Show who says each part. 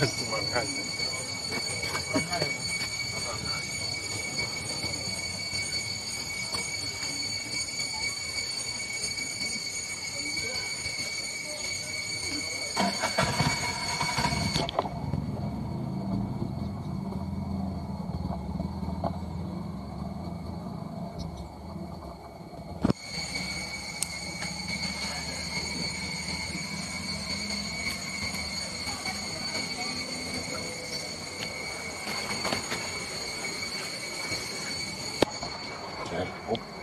Speaker 1: Manhattan. ね。